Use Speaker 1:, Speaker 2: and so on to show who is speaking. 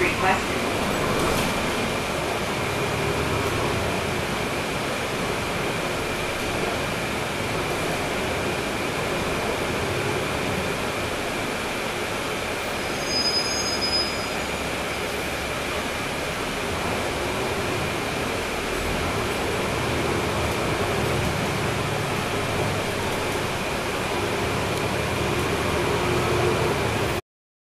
Speaker 1: requested.